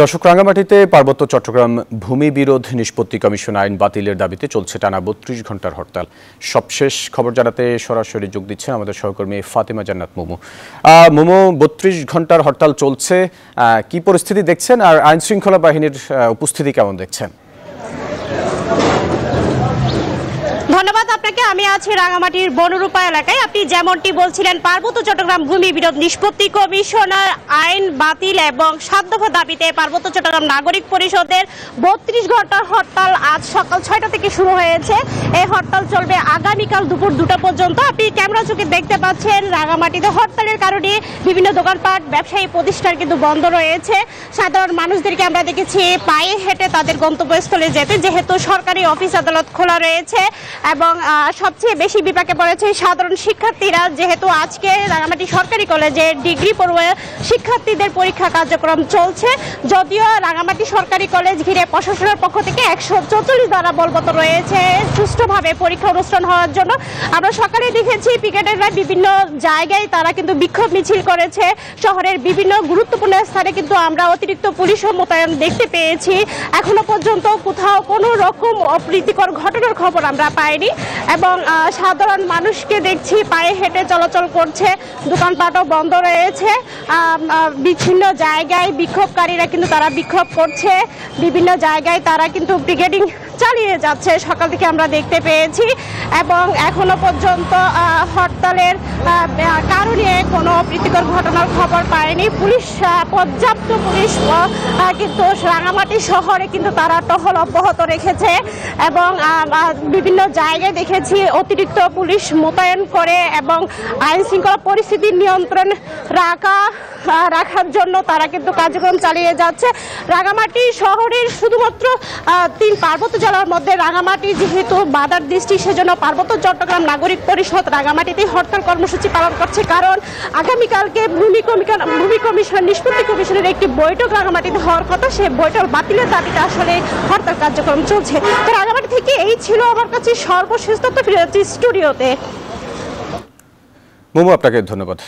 দর্শক, রাঙ্গামাটিতে পার্বত্য চট্টগ্রাম ভূমি বিরোধ নিষ্পত্তি কমিশন আইন বাতিলের দাবিতে চলছে টানা বত্রিশ ঘণ্টার হরতাল। সবশেষ খবর জানাতে সরাসরি যোগ দিচ্ছেন আমাদের সহকর্মী ফাতেমা জান্নাত মোমো। মোমো, বত্রিশ ঘণ্টার হরতাল চলছে। কি পরিস্থিতি দেখছেন? আর আইন শৃঙ্খলা বাহিনীর উপস্থিতি কেমন দেখছেন ধন্যবাদ আপনাকে, আমি আছি রাঙামাটির বনরূপা এলাকায়। আপনি যেমনটি বলছিলেন, পার্বত্য চট্টগ্রাম ভূমি বিরোধ নিষ্পত্তি কমিশনার আইন বাতিল এবং সাত দফা দাবিতে পার্বত্য চট্টগ্রাম নাগরিক পরিষদের বত্রিশ ঘণ্টার হরতাল আজ সকাল ছয়টা থেকে শুরু হয়েছে। এই হরতাল চলবে আগামীকাল দুপুর দুটো পর্যন্ত। আপনি ক্যামেরা চোখে দেখতে পাচ্ছেন, রাঙামাটিতে হরতালের কারণে বিভিন্ন দোকানপাট, ব্যবসায়ী প্রতিষ্ঠান কিন্তু বন্ধ রয়েছে। সাধারণ মানুষদেরকে আমরা দেখেছি, পায়ে হেঁটে তাদের গন্তব্যস্থলে যেতে, যেহেতু সরকারি অফিস আদালত খোলা রয়েছে এবং সবচেয়ে বেশি বিপাকে পড়েছে সাধারণ শিক্ষার্থীরা, যেহেতু আজকে রাঙামাটি সরকারি কলেজে ডিগ্রি পড়ুয়া শিক্ষার্থীদের পরীক্ষা কার্যক্রম চলছে। যদিও রাঙামাটি সরকারি কলেজ ঘিরে প্রশাসনের পক্ষ থেকে একশো চৌচল্লিশ দ্বারা বলবত রয়েছে সুষ্ঠুভাবে পরীক্ষা অনুষ্ঠান হওয়ার জন্য। আমরা সকালে দেখেছি পিকেটাররা বিভিন্ন জায়গায় তারা কিন্তু বিক্ষোভ মিছিল করেছে। শহরের বিভিন্ন গুরুত্বপূর্ণ স্থানে কিন্তু আমরা অতিরিক্ত পুলিশও মোতায়েন দেখতে পেয়েছি। এখনও পর্যন্ত কোথাও কোনো রকম অপ্রীতিকর ঘটনার খবর আমরা পাইনি। এবং সাধারণ মানুষকে দেখছি পায়ে হেঁটে চলাচল করছে, দোকানপাটও বন্ধ রয়েছে বিভিন্ন জায়গায় বিক্ষোভকারীরা কিন্তু তারা বিক্ষোভ করছে, বিভিন্ন জায়গায় তারা কিন্তু ব্রিগেডিং চালিয়ে যাচ্ছে। সকাল থেকে আমরা দেখতে পেয়েছি এবং এখনও পর্যন্ত হরতালের কারণে কোনো অপ্রীতিকর ঘটনার খবর পায়নি। পুলিশ পর্যাপ্ত পুলিশ কিন্তু রাঙামাটি শহরে কিন্তু তারা টহল অব্যাহত রেখেছে এবং বিভিন্ন জায়গায় দেখেছি অতিরিক্ত পুলিশ মোতায়েন করে এবং আইন শৃঙ্খলা পরিস্থিতি নিয়ন্ত্রণ রাখা রাখার জন্য তারা কিন্তু কার্যক্রম চালিয়ে যাচ্ছে। রাঙামাটি শহরের শুধুমাত্র তিন পার্বত্য জেলার মধ্যে রাঙামাটি যেহেতু বাধার দৃষ্টি, সেজন্য পার্বত্য চট্টগ্রাম নাগরিক পরিষদ রাঙামাটিতে হরতাল কর্মসূচি পালন করছে। কারণ আগামীকালকে ভূমি কমিশন ভূমি কমিশন নিষ্পত্তি কমিশনের একটি বৈঠক রাঙামাটিতে হওয়ার কথা। সেই বৈঠক বাতিলের দাবিতে আসলে হরতাল কার্যক্রম চলছে। তো রাঙামাটি থেকে এই ছিল আমার কাছে সর্বশেষ তথ্য। ফিরে যাচ্ছি স্টুডিওতে। মোমো, আপনাকে ধন্যবাদ।